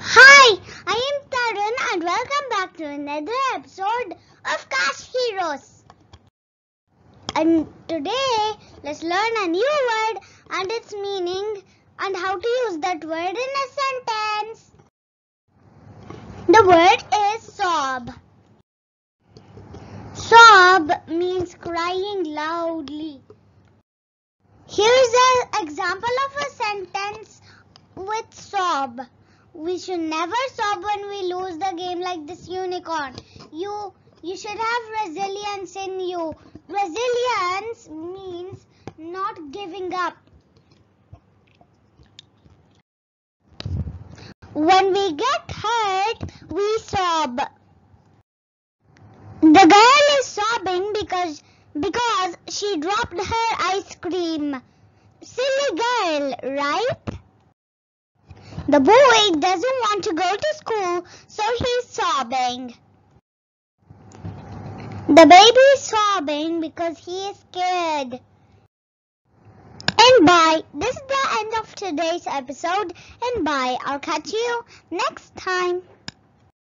Hi, I am Tarun and welcome back to another episode of KashHero's. And today, let's learn a new word and its meaning and how to use that word in a sentence. The word is sob. Sob means crying loudly. Here is an example of a sentence with sob. We should never sob when we lose the game like this unicorn. You you should have resilience in you. Resilience means not giving up. When we get hurt, we sob. The girl is sobbing because because she dropped her ice cream. Silly girl, right? The boy doesn't want to go to school, so he's sobbing. The baby is sobbing because he is scared. And bye. This is the end of today's episode. And bye. I'll catch you next time.